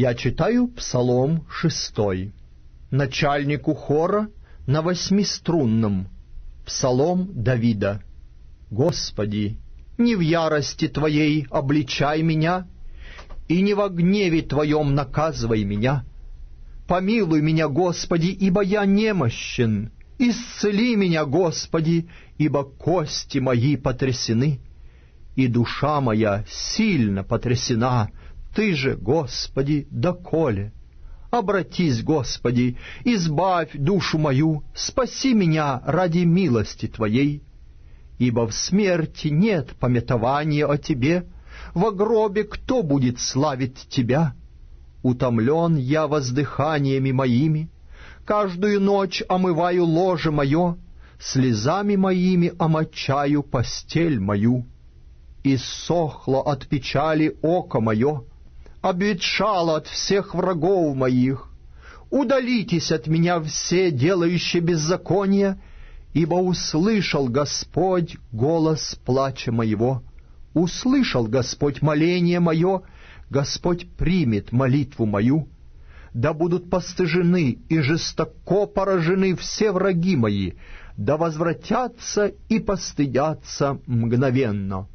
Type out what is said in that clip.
Я читаю Псалом шестой. Начальнику хора на восьмиструнном. Псалом Давида. Господи, не в ярости Твоей обличай меня, и не во гневе Твоем наказывай меня. Помилуй меня, Господи, ибо я немощен. Исцели меня, Господи, ибо кости мои потрясены, и душа моя сильно потрясена, Ты же, Господи, доколе. Обратись, Господи, избавь душу мою, спаси меня ради милости Твоей, ибо в смерти нет пометования о Тебе, во гробе кто будет славить Тебя? Утомлен я воздыханиями моими, каждую ночь омываю ложе мое, слезами моими омочаю постель мою. Иссохло от печали око мое, обветшало от всех врагов моих. Удалитесь от меня все, делающие беззаконие, ибо услышал Господь голос плача моего. Услышал Господь моление мое, Господь примет молитву мою. Да будут постыжены и жестоко поражены все враги мои, да возвратятся и постыдятся мгновенно.